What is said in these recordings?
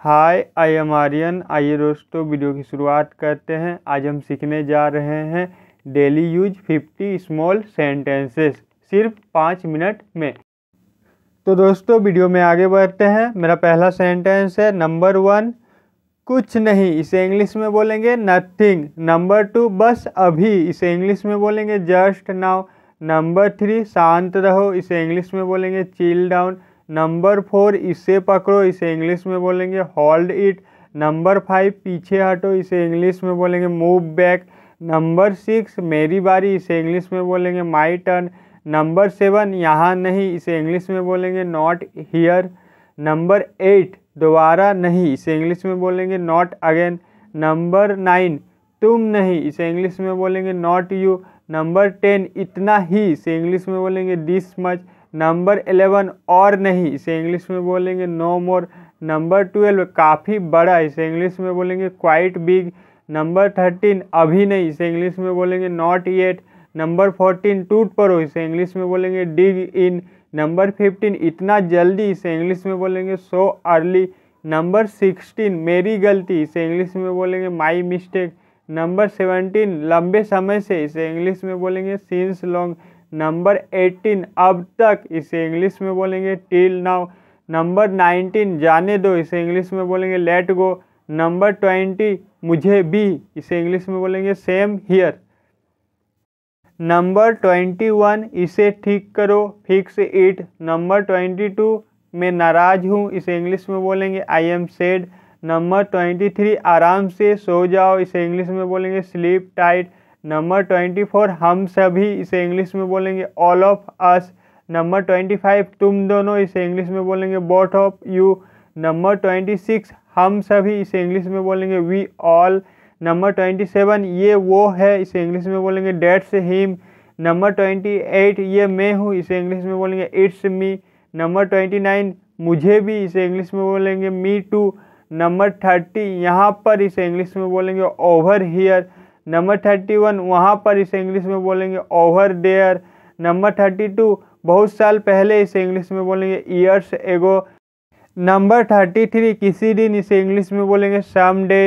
Hi, I am Aryan. आइए दोस्तों, video की शुरुआत करते हैं। आज हम सीखने जा रहे हैं डेली यूज़ 50 स्मॉल सेंटेंसेस, सिर्फ़ पाँच मिनट में। तो दोस्तों, वीडियो में आगे बढ़ते हैं। मेरा पहला सेंटेंस है नंबर वन, कुछ नहीं, इसे इंग्लिश में बोलेंगे नथिंग। नंबर टू, बस अभी, इसे इंग्लिश में बोलेंगे जस्ट नाउ। नंबर थ्री, शांत रहो, इसे इंग्लिश में बोलेंगे चिल डाउन। नंबर फोर, इसे पकड़ो, इसे इंग्लिश में बोलेंगे होल्ड इट नंबर फाइव, पीछे हटो, इसे इंग्लिश में बोलेंगे मूव बैक नंबर सिक्स, मेरी बारी, इसे इंग्लिश में बोलेंगे माई टर्न नंबर सेवन, यहाँ नहीं, इसे इंग्लिश में बोलेंगे नॉट हियर नंबर एट, दोबारा नहीं, इसे इंग्लिश में बोलेंगे नॉट अगेन नंबर नाइन, तुम नहीं, इसे इंग्लिश में बोलेंगे नॉट यू नंबर टेन, इतना ही, इसे इंग्लिश में बोलेंगे दिस मच नंबर एलेवन और नहीं, इसे इंग्लिश में बोलेंगे नो मोर नंबर ट्वेल्व काफ़ी बड़ा, इसे इंग्लिश में बोलेंगे क्वाइट बिग नंबर थर्टीन अभी नहीं, इसे इंग्लिश में बोलेंगे नॉट येट नंबर फोर्टीन टूट पड़ो, इसे इंग्लिश में बोलेंगे डिग इन नंबर फिफ्टीन इतना जल्दी, इसे इंग्लिश में बोलेंगे सो अर्ली नंबर सिक्सटीन मेरी गलती, इसे इंग्लिश में बोलेंगे माई मिस्टेक नंबर सेवनटीन लंबे समय से, इसे इंग्लिश में बोलेंगे सीन्स लॉन्ग नंबर एटीन, अब तक इसे इंग्लिश में बोलेंगे टिल नाउ। नंबर नाइनटीन, जाने दो, इसे इंग्लिश में बोलेंगे लेट गो। नंबर ट्वेंटी, मुझे भी इसे इंग्लिश में बोलेंगे same here. Number twenty one, इसे ठीक करो, fix it. Number twenty two, मैं नाराज़ हूँ, इसे इंग्लिश में बोलेंगे I am sad number twenty three, आराम से सो जाओ, इसे इंग्लिश में बोलेंगे sleep tight number twenty four, हम सभी इसे इंग्लिश में बोलेंगे all of us number twenty five, तुम दोनों इसे इंग्लिश में बोलेंगे both of you number twenty six, हम सभी इसे इंग्लिश में बोलेंगे we all number twenty seven, ये वो है, इसे इंग्लिश में बोलेंगे that's him number twenty eight, ये मैं हूँ, इसे इंग्लिश में बोलेंगे it's me number twenty nine, मुझे भी इसे इंग्लिश में बोलेंगे मी टू नंबर थर्टी, यहाँ पर इसे इंग्लिश में बोलेंगे over here number thirty one वहाँ पर इसे इंग्लिश में बोलेंगे over there number thirty two बहुत साल पहले इसे इंग्लिश में बोलेंगे years ago number thirty three किसी दिन इसे इंग्लिश में बोलेंगे some day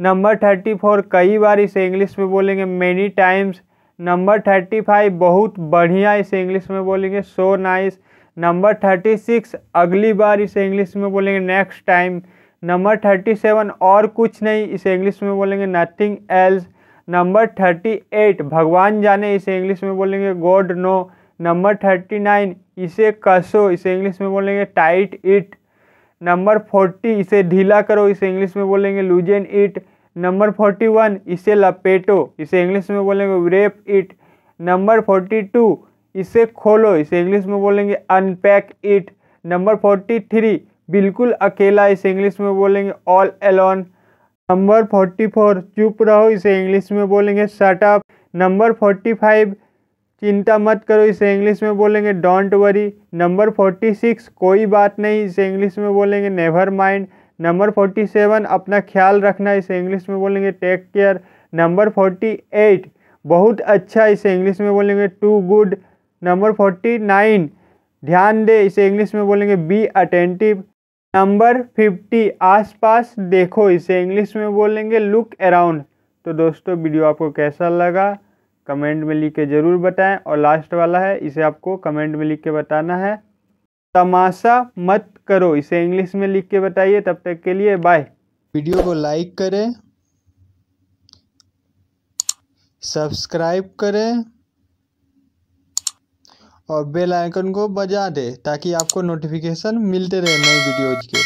number thirty four कई बार इसे इंग्लिश में बोलेंगे many times number thirty five बहुत बढ़िया इसे इंग्लिश में बोलेंगे so nice number thirty six अगली बार इसे इंग्लिश में बोलेंगे next time number thirty seven और कुछ नहीं, इसे इंग्लिश में बोलेंगे nothing else number thirty eight. भगवान जाने इसे इंग्लिश में बोलेंगे God knows. Number thirty nine, इसे कसो, इसे इंग्लिश में बोलेंगे टाइट इट। नंबर फोर्टी, इसे ढीला करो, इसे इंग्लिश में बोलेंगे loosen it. Number forty one, इसे लपेटो, इसे इंग्लिश में बोलेंगे wrap it. Number forty two, इसे खोलो, इसे इंग्लिश में बोलेंगे unpack it. Number forty three, बिल्कुल अकेला, इसे इंग्लिश में बोलेंगे all alone. Number forty four, चुप रहो इसे इंग्लिश में बोलेंगे शटअप नंबर फोर्टी फाइव, चिंता मत करो इसे इंग्लिश में बोलेंगे don't worry number forty six, कोई बात नहीं, इसे इंग्लिश में बोलेंगे never mind number forty seven, अपना ख्याल रखना, इसे इंग्लिश में बोलेंगे take care number forty eight, बहुत अच्छा इसे इंग्लिश में बोलेंगे too good number forty nine, ध्यान दे, इसे इंग्लिश में बोलेंगे बी अटेंटिव नंबर फिफ्टी आसपास देखो, इसे इंग्लिश में बोलेंगे लुक अराउंड तो दोस्तों, वीडियो आपको कैसा लगा? कमेंट में लिख के ज़रूर बताएँ। और लास्ट वाला है, इसे आपको कमेंट में लिख के बताना है। तमाशा मत करो, इसे इंग्लिश में लिख के बताइए। तब तक के लिए बाय वीडियो को लाइक करें सब्सक्राइब करें। और बेल आइकन को बजा दे ताकि आपको नोटिफिकेशन मिलते रहे नई वीडियोज़ के।